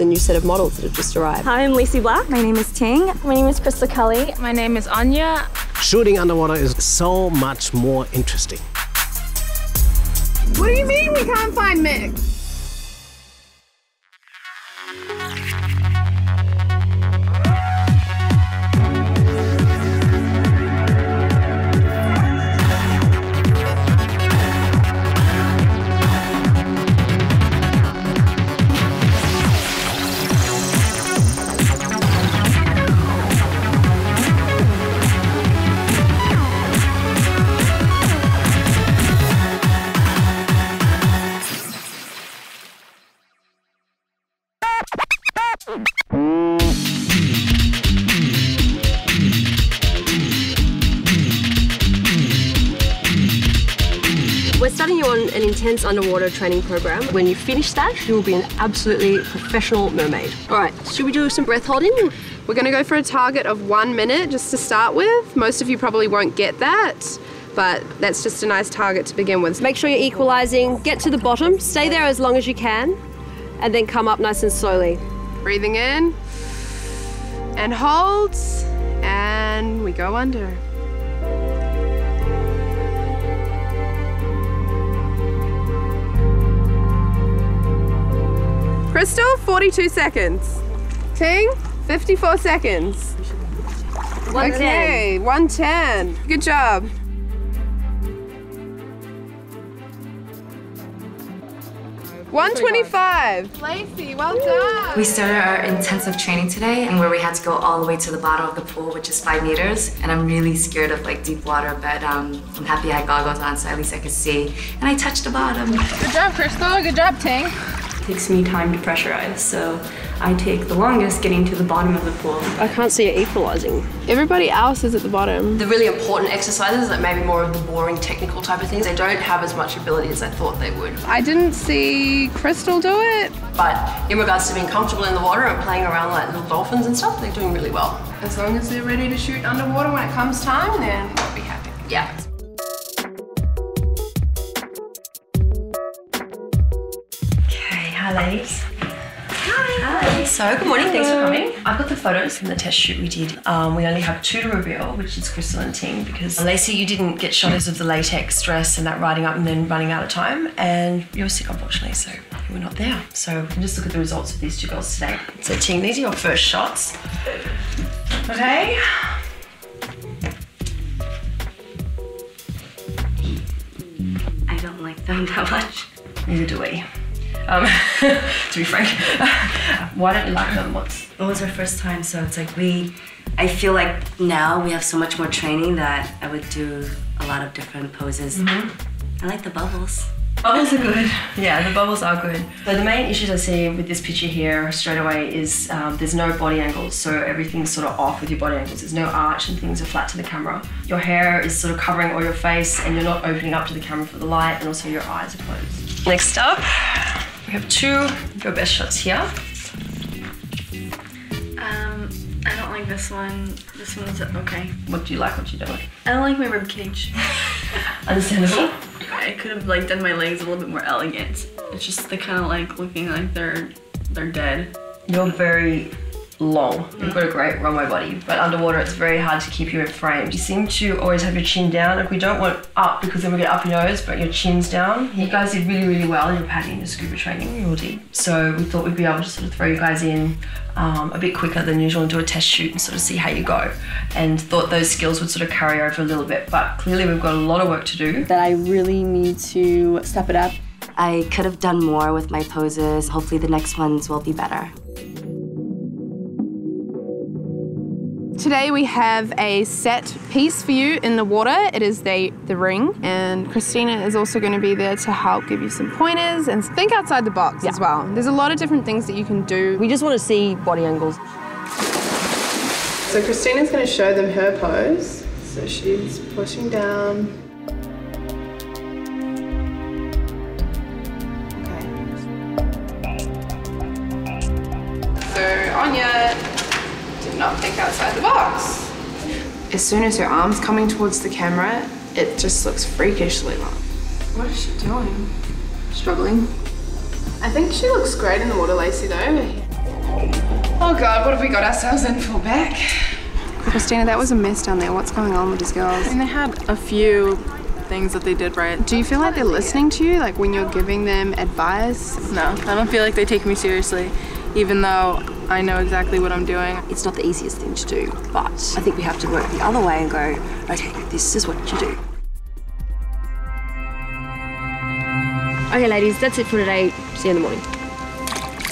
the new set of models that have just arrived. Hi, I'm Lacey Black. My name is Ting. My name is Crystal Kelly. My name is Anya. Shooting underwater is so much more interesting. What do you mean we can't find Mick? We're starting you on an intense underwater training program. When you finish that, you will be an absolutely professional mermaid. All right, should we do some breath holding? We're going to go for a target of one minute just to start with. Most of you probably won't get that, but that's just a nice target to begin with. Make sure you're equalizing, get to the bottom, stay there as long as you can, and then come up nice and slowly. Breathing in and hold, and we go under. Crystal, 42 seconds. Ting, 54 seconds. 110. Okay, 110. Good job. One twenty-five. Lacey, well done. We started our intensive training today and where we had to go all the way to the bottom of the pool, which is five meters. And I'm really scared of like deep water, but um, I'm happy I had goggles on so at least I could see. And I touched the bottom. Good job, Crystal. Good job, Ting. It takes me time to pressurize, so I take the longest getting to the bottom of the pool. I can't see it equalizing. Everybody else is at the bottom. The really important exercises, that maybe more of the boring technical type of things, they don't have as much ability as I thought they would. I didn't see Crystal do it. But in regards to being comfortable in the water and playing around like little dolphins and stuff, they're doing really well. As long as they're ready to shoot underwater when it comes time, then we'll be happy. Yeah. Okay, hi ladies. So, good morning, thanks for coming. I've got the photos from the test shoot we did. Um, we only have two to reveal, which is Crystal and Ting, because Lacey, you didn't get shots of the latex dress and that riding up and then running out of time, and you were sick, unfortunately, so you were not there. So, we can just look at the results of these two girls today. So, Ting, these are your first shots. Okay. I don't like them that much. Neither do we. Um, to be frank, why don't you like them? What's It was our first time, so it's like we, I feel like now we have so much more training that I would do a lot of different poses. I like the bubbles. Bubbles are good. Yeah, the bubbles are good. So the main issues I see with this picture here straight away is um, there's no body angles, so everything's sort of off with your body angles. There's no arch and things are flat to the camera. Your hair is sort of covering all your face and you're not opening up to the camera for the light and also your eyes are closed. Next up, we have two your best shots here. Um, I don't like this one. This one's okay. What do you like, what do you don't like? I don't like my rib cage. Understandable. I could have like done my legs a little bit more elegant. It's just they kind of like looking like they're they're dead. You're very long. You've got a great runway body, but underwater it's very hard to keep you in frame. You seem to always have your chin down. Like we don't want up because then we get up your nose, but your chin's down. You guys did really, really well in your padding and scuba training. You all did. So we thought we'd be able to sort of throw you guys in um, a bit quicker than usual and do a test shoot and sort of see how you go. And thought those skills would sort of carry over a little bit, but clearly we've got a lot of work to do. That I really need to step it up. I could have done more with my poses. Hopefully the next ones will be better. Today we have a set piece for you in the water. It is the, the ring, and Christina is also going to be there to help give you some pointers and think outside the box as well. There's a lot of different things that you can do. We just want to see body angles. So Christina's going to show them her pose. So she's pushing down. Not think outside the box. As soon as her arm's coming towards the camera, it just looks freakishly long. What is she doing? Struggling. I think she looks great in the water, Lacey, though. Oh God, what have we got ourselves in for back? Christina, that was a mess down there. What's going on with these girls? I mean, they had a few things that they did right. Do you feel like they're listening to you, like when you're giving them advice? No, I don't feel like they take me seriously, even though I know exactly what I'm doing. It's not the easiest thing to do, but I think we have to work the other way and go, okay, this is what you do. Okay, ladies, that's it for today. See you in the morning.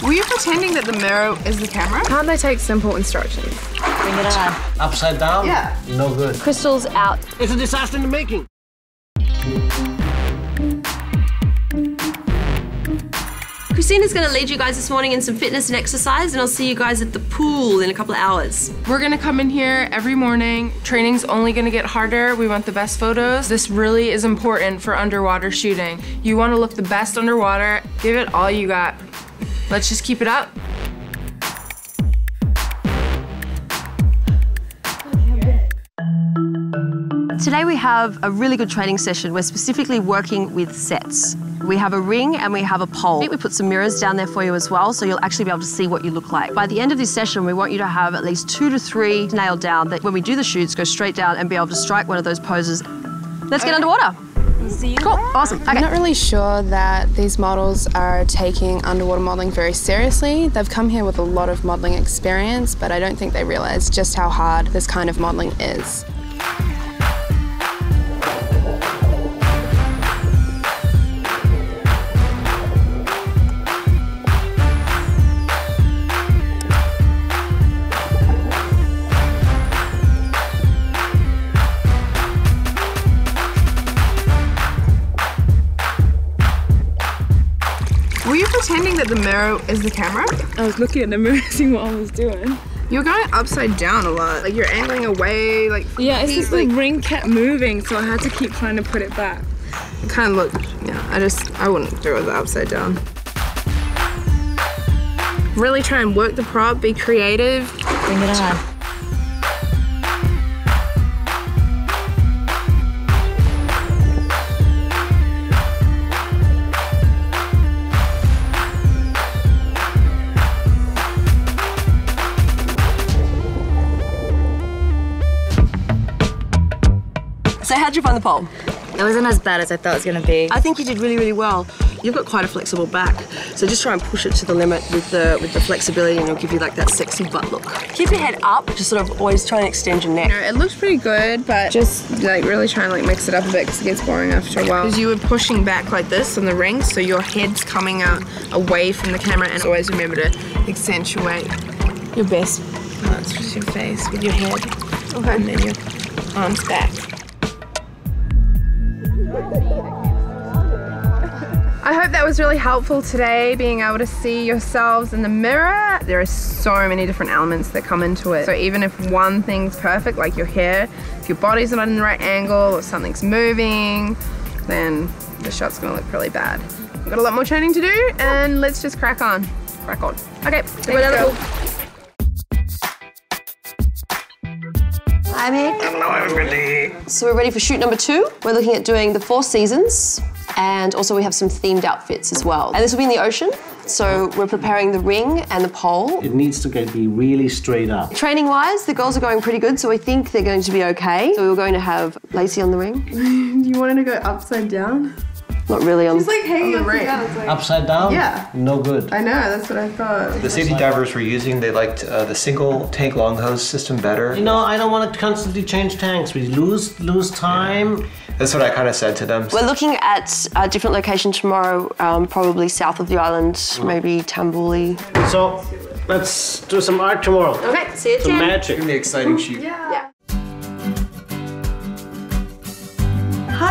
Were you pretending that the mirror is the camera? Can't they take simple instructions? Bring it on. Upside down? Yeah. No good. Crystal's out. It's a disaster in the making. Christina's going to lead you guys this morning in some fitness and exercise, and I'll see you guys at the pool in a couple of hours. We're gonna come in here every morning. Training's only gonna get harder. We want the best photos. This really is important for underwater shooting. You wanna look the best underwater. Give it all you got. Let's just keep it up. Today we have a really good training session. We're specifically working with sets. We have a ring and we have a pole. We put some mirrors down there for you as well, so you'll actually be able to see what you look like. By the end of this session, we want you to have at least two to three nailed down that when we do the shoots, go straight down and be able to strike one of those poses. Let's get underwater. Cool. Awesome. I'm not really sure that these models are taking underwater modeling very seriously. They've come here with a lot of modeling experience, but I don't think they realize just how hard this kind of modeling is. That the mirror is the camera? I was looking at the mirror, seeing what I was doing. You're going upside down a lot. Like you're angling away. Like Yeah, it's just like the ring kept moving, so I had to keep trying to put it back. it kind of looked. Yeah, I just I wouldn't do it with upside down. Really try and work the prop. Be creative. Bring it on. How'd you find the pole? It wasn't as bad as I thought it was gonna be. I think you did really, really well. You've got quite a flexible back, so just try and push it to the limit with the with the flexibility, and it'll give you like that sexy butt look. Keep your head up, just sort of always try and extend your neck. You know, it looks pretty good, but just like really try and like mix it up a bit because it gets boring after a while. Because you were pushing back like this on the ring, so your head's coming out away from the camera, and always remember to accentuate your best parts, just your face with your head, okay, and then your arms back. I hope that was really helpful today, being able to see yourselves in the mirror. There are so many different elements that come into it. So even if one thing's perfect, like your hair, if your body's not in the right angle or something's moving, then the shot's gonna look really bad. We've got a lot more training to do, and let's just crack on. Crack on. Okay, let's go. Hi, Mick. Hello, everybody. So we're ready for shoot number two. We're looking at doing the Four Seasons, and also we have some themed outfits as well. And this will be in the ocean. So we're preparing the ring and the pole. It needs to get be really straight up. Training wise, the girls are going pretty good, so I think they're going to be okay. So we're going to have Lacey on the ring. Do you want her to go upside down? Not really on. It's like hanging On the upside ring. down. Like, Upside down? Yeah. No good. I know, that's what I thought. The safety divers were using, they liked uh, the single tank long hose system better. You know, I don't want to constantly change tanks. We lose lose time. That's what I kind of said to them. We're looking at a different location tomorrow, um, probably south of the island, maybe Tambuli. So let's do some art tomorrow. Okay, see you at Some 10. magic. Gonna be exciting shoot. Yeah.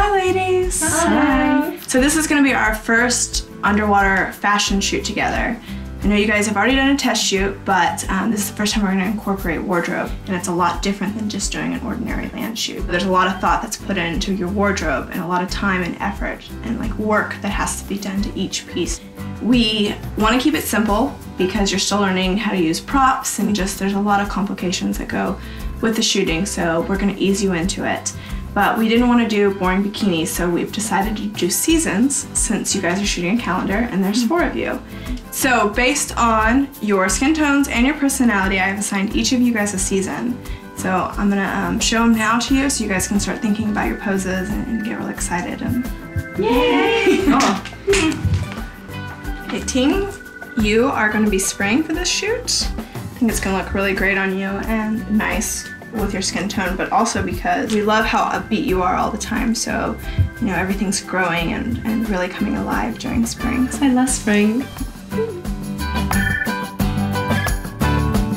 Hi, ladies. Hi. So this is going to be our first underwater fashion shoot together. I know you guys have already done a test shoot, but um, this is the first time we're going to incorporate wardrobe, and it's a lot different than just doing an ordinary land shoot. There's a lot of thought that's put into your wardrobe, and a lot of time and effort, and like work that has to be done to each piece. We want to keep it simple because you're still learning how to use props, and just there's a lot of complications that go with the shooting, so we're going to ease you into it. But we didn't want to do boring bikinis, so we've decided to do seasons since you guys are shooting a calendar and there's four of you. So based on your skin tones and your personality, I have assigned each of you guys a season. So I'm gonna um, show them now to you so you guys can start thinking about your poses and, and get real excited and yay! oh. Okay, Ting, you are gonna be spring for this shoot. I think it's gonna look really great on you and nice with your skin tone, but also because we love how upbeat you are all the time. So, you know, everything's growing and, and really coming alive during spring. So I love spring.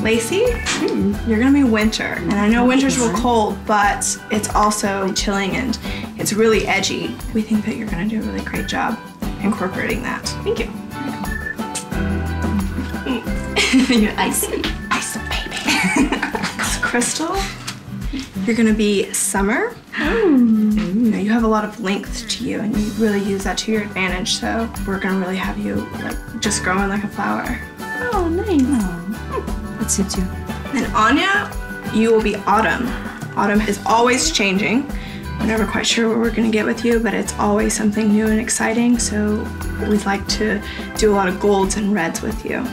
Lacey, hmm. you're gonna be winter. And I know winters real cold, but it's also chilling and it's really edgy. We think that you're gonna do a really great job incorporating that. Thank you. you're icy. Ice baby. Crystal, you're gonna be summer. Hmm. You know, you have a lot of length to you and you really use that to your advantage. So we're gonna really have you like just growing like a flower. Oh, nice. Hmm. That suits you. And Anya, you will be autumn. Autumn is always changing. We're never quite sure what we're gonna get with you, but it's always something new and exciting. So we'd like to do a lot of golds and reds with you.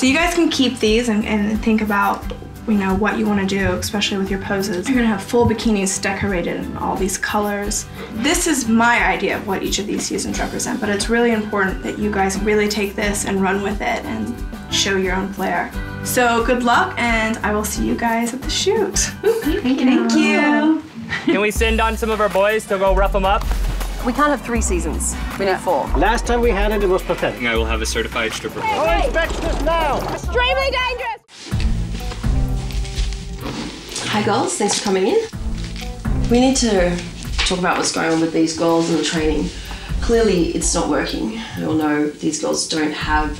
Cool. So you guys can keep these and, and think about you know what you want to do, especially with your poses. You're gonna have full bikinis decorated in all these colors. This is my idea of what each of these seasons represent, but it's really important that you guys really take this and run with it and show your own flair. So good luck, and I will see you guys at the shoot. Thank you. Thank you. Can we send on some of our boys to go rough them up? We can't have three seasons. We need four. Last time we had it, it was pathetic. I will have a certified stripper. No inspections now! Extremely dangerous! Hi girls, thanks for coming in. We need to talk about what's going on with these girls and the training. Clearly it's not working. We all know these girls don't have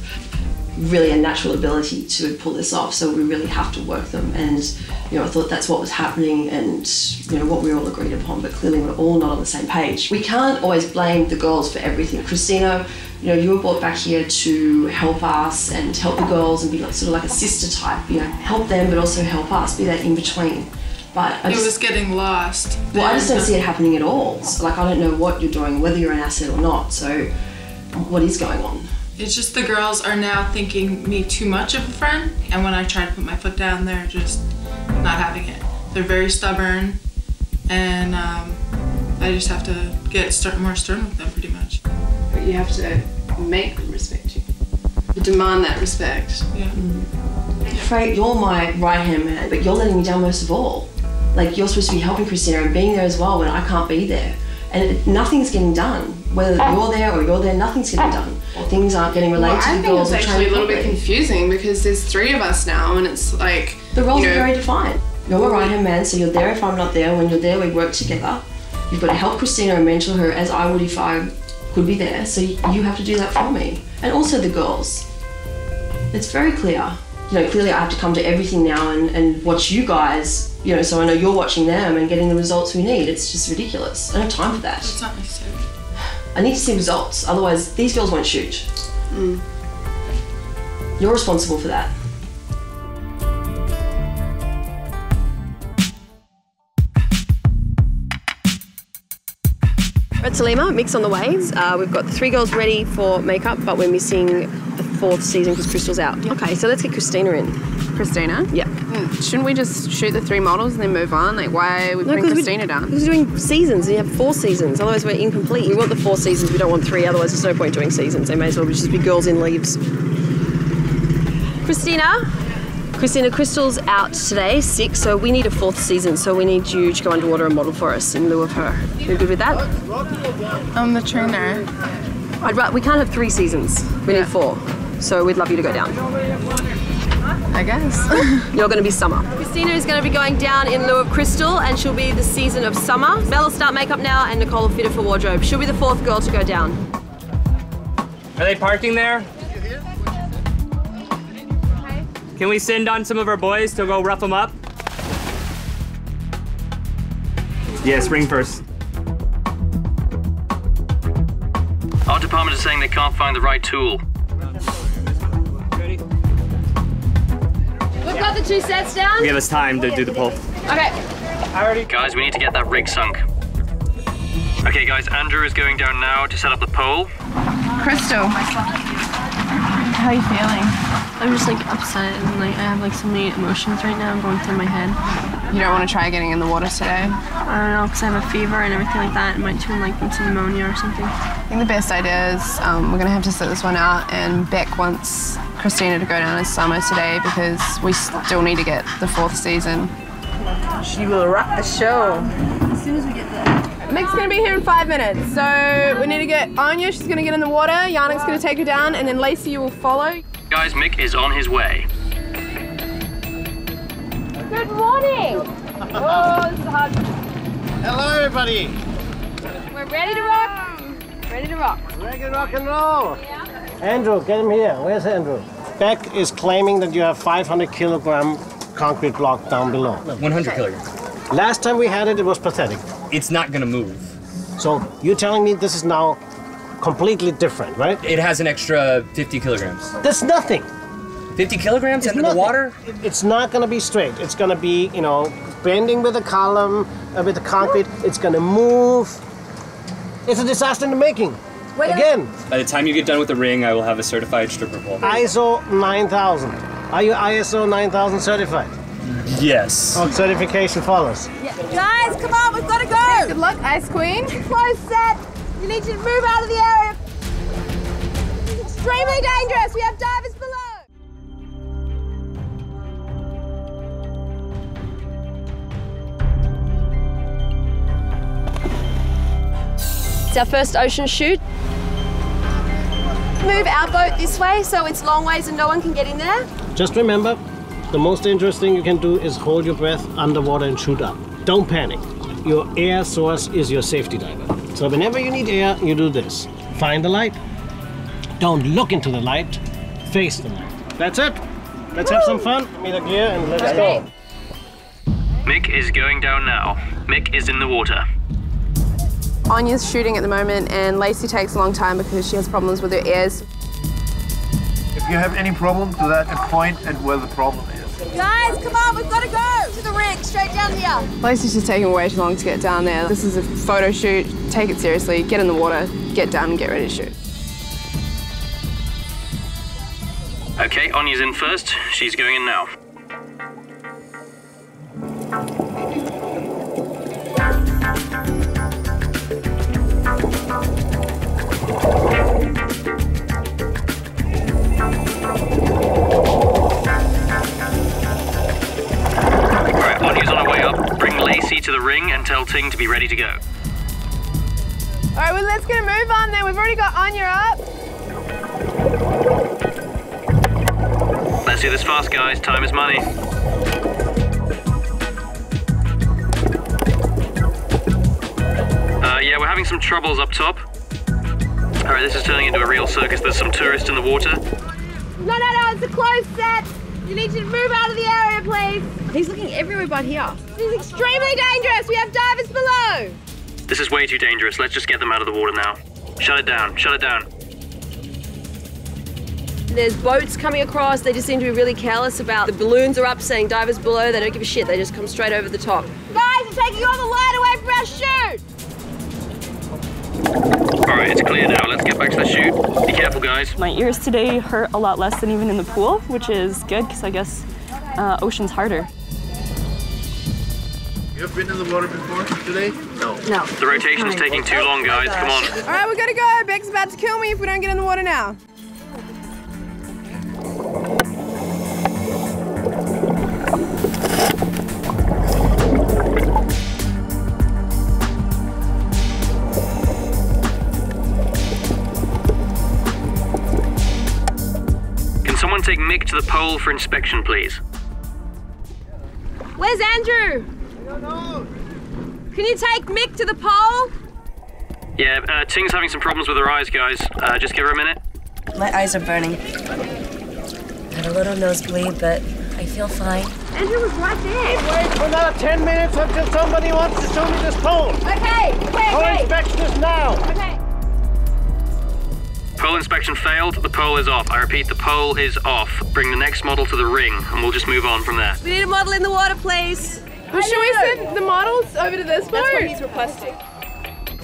really a natural ability to pull this off, so we really have to work them. And you know, I thought that's what was happening and you know what we all agreed upon, but clearly we're all not on the same page. We can't always blame the girls for everything. Christina, you know, you were brought back here to help us and help the girls and be like sort of like a sister type, you know, help them but also help us, be that in between. But I it just, was getting lost. well, I just don't uh, see it happening at all. So, like I don't know what you're doing, whether you're an asset or not. So what is going on? It's just the girls are now thinking me too much of a friend, and when I try to put my foot down, they're just not having it. They're very stubborn, and um, I just have to get start more stern with them, pretty much. But you have to make them respect you. You demand that respect. Yeah. Frey, you're my right hand man, but you're letting me down most of all. Like you're supposed to be helping Christina and being there as well when I can't be there, and it, nothing's getting done. Whether you're there or you're there, nothing's getting done. Things aren't getting related Well, to I the think girls. it's actually a little bit confusing because there's three of us now, and it's like The roles you know, are very defined. You're my right hand man, so you're there if I'm not there. When you're there, we work together. You've got to help Christina and mentor her as I would if I could be there. So you you have to do that for me. And also the girls. It's very clear. You know, clearly I have to come to everything now and, and watch you guys, you know, so I know you're watching them and getting the results we need. It's just ridiculous. I don't have time for that. It's not necessary. I need to see results, otherwise these girls won't shoot. You're responsible for that. We're at Salima, mix on the Waves. Uh, we've got the three girls ready for makeup, but we're missing the fourth season because Crystal's out. Okay, so let's get Christina in. Christina? Yeah. Mm. Shouldn't we just shoot the three models and then move on? Like, why we bring 'cause Christina we, down? Because we're doing seasons, and you have four seasons. Otherwise, we're incomplete. We want the four seasons. We don't want three. Otherwise, there's no point doing seasons. They may as well just be girls in leaves. Christina, Christina, Crystal's out today, sick. So we need a fourth season. So we need you to go underwater and model for us in lieu of her. You good with that? I'm the trainer. I'd we can't have three seasons. We need four. So we'd love you to go down. I guess. You're going to be Summer. Christina is going to be going down in lieu of Crystal, and she'll be the season of Summer. Belle will start makeup now, and Nicole will fit her for wardrobe. She'll be the fourth girl to go down. Are they parking there? Can we send on some of our boys to go rough them up? Yeah, spring first. Our department is saying they can't find the right tool. Got the two sets down. Give us time to do the pull. Okay. Guys, we need to get that rig sunk. Okay, guys, Andrew is going down now to set up the pole. Crystal, how are you feeling? I'm just like upset and like I have like so many emotions right now going through my head. You don't want to try getting in the water today? I don't know because I have a fever and everything like that. It might turn like into pneumonia or something. I think the best idea is um, we're gonna have to sit this one out, and Beck wants Christina to go down as summer today because we still need to get the fourth season. She will rock the show. As soon as we get there. Mick's gonna be here in five minutes, so we need to get Anya. She's gonna get in the water. Yannick's gonna take her down, and then Lacey, you will follow. Guys, Mick is on his way. Good morning. Oh, this is hard. Hello, everybody. We're ready to rock. Ready to rock. Ready to rock and roll. Andrew, get him here. Where's Andrew? Beck is claiming that you have 500 kilogram concrete block down below. 100 kilograms. Last time we had it, it was pathetic. It's not gonna move. So you're telling me this is now completely different, right? It has an extra 50 kilograms. That's nothing. 50 kilograms It's under the water? It's not gonna be straight. It's gonna be, you know, bending with the column, uh, with the concrete. It's gonna move. It's a disaster in the making. Again, By the time you get done with the ring, I will have a certified stripper pole. ISO 9000. Are you ISO 9000 certified? Yes. Oh, certification follows. Guys, come on, we've got to go. Good luck, Ice Queen. Close set. You need to move out of the area. It's extremely dangerous. We have divers below. It's our first ocean shoot. Move our boat this way so it's long ways and no one can get in there. Just remember, the most dangerous thing you can do is hold your breath underwater and shoot up. Don't panic. Your air source is your safety diver. So whenever you need air, you do this. Find the light. Don't look into the light. Face the light. That's it. Let's have some fun. Meet the gear and let's go. Mick is going down now. Mick is in the water. Anya's shooting at the moment, and Lacey takes a long time because she has problems with her ears. If you have any problem, do that and point at where the problem is. Guys, come on, we've got to go to the ring, straight down here. Lacey's just taking way too long to get down there. This is a photo shoot. Take it seriously. Get in the water, get down, and get ready to shoot. Okay, Anya's in first. She's going in now. Ring and tell Ting to be ready to go. All right, well, let's get a move on then. We've already got Anya up. Let's do this fast, guys. Time is money. Uh, yeah, we're having some troubles up top. Alright, this is turning into a real circus. There's some tourists in the water. No, no, no, it's a closed set. You to move out of the area, please. He's looking everywhere but here. This is extremely dangerous. We have divers below. This is way too dangerous. Let's just get them out of the water now. Shut it down. Shut it down. There's boats coming across. They just seem to be really careless about the balloons are up saying divers below. They don't give a shit. They just come straight over the top. Guys, you're taking all the light away from our shoot. Alright, it's clear now. Let's get back to the shoot. Be careful, guys. My ears today hurt a lot less than even in the pool, which is good because I guess uh, ocean's harder. You have been in the water before today? No. No. The rotation's taking too long, guys. Come on. All right, we gotta go. Beck's about to kill me if we don't get in the water now. To the pole for inspection, please? Where's Andrew? Can you take Mick to the pole? Yeah, uh, Ting's having some problems with her eyes, guys. Uh, just give her a minute. My eyes are burning. Got a little nosebleed, but I feel fine. Andrew was right there. Wait for another 10 minutes until somebody wants to show me this pole. Okay, okay, Pole okay. inspection is now. Okay. Pole inspection failed. The pole is off. I repeat, the pole is off. Bring the next model to the ring, and we'll just move on from there. We need a model in the water, please. Well, should we send the models over to this boat? That's what he's requesting.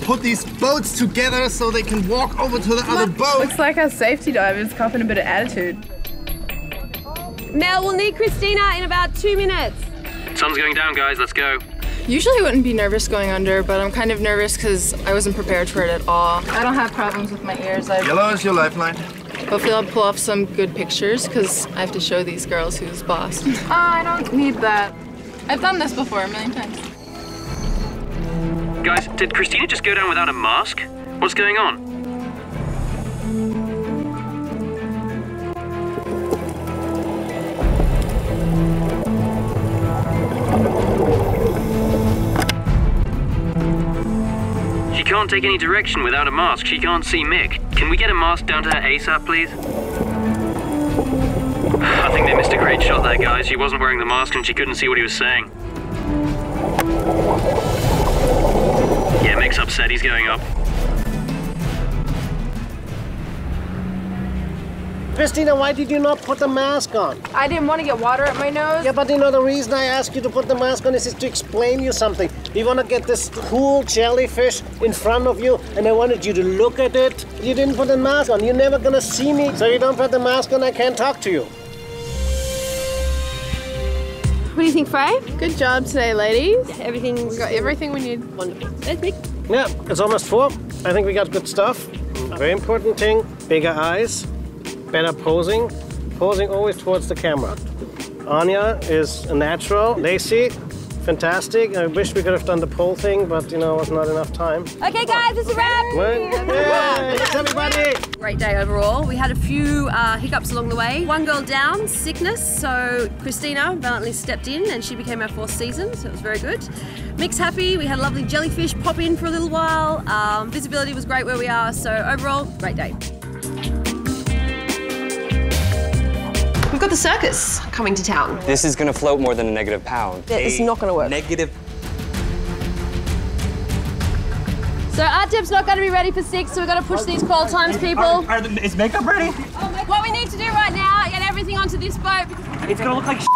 Put these boats together so they can walk over to the other boat. Looks like our safety diver's copping a bit of attitude. Mel, we'll need Christina in about two minutes. Sun's going down, guys. Let's go. Usually I wouldn't be nervous going under, but I'm kind of nervous because I wasn't prepared for it at all. I don't have problems with my ears. I Yellow is your lifeline. hopefully I'll pull off some good pictures because I have to show these girls who's boss. oh, I don't need that. I've done this before a million times. Guys, did Christina just go down without a mask? What's going on? Can't take any direction without a mask. She can't see Mick. Can we get a mask down to her ASAP, please? I think they missed a great shot there, guys. She wasn't wearing the mask and she couldn't see what he was saying. Yeah, Mick's upset. He's going up. Christina, why did you not put the mask on? I didn't want to get water at my nose. Yeah, but you know the reason I asked you to put the mask on is, is to explain you something. You want to get this cool jellyfish in front of you, and I wanted you to look at it. You didn't put the mask on. You're never gonna see me, so you don't put the mask on. I can't talk to you. What do you think, Frey? Good job today, ladies. Yeah, everything's we got everything we need. Wonderful. That's big. Yeah, it's almost four. I think we got good stuff. Very important thing: bigger eyes, better posing. Posing always towards the camera. Anya is a natural. Lacey, fantastic. I wish we could have done the pole thing, but you know, it was not enough time. Okay, guys, it's a wrap. Yay, thanks everybody. Great day overall. We had a few uh, hiccups along the way. One girl down, sickness, so Christina valiantly stepped in and she became our fourth season, so it was very good. Mick's happy. We had a lovely jellyfish pop in for a little while. Um, visibility was great where we are, so overall, great day. We've got the circus coming to town. This is gonna float more than a negative pound. It is not going to work. Negative. So our tip's not going to be ready for six, so we've got to push these call times, people. Are the, is makeup ready? What we need to do right now, get everything onto this boat. It's gonna look like shit.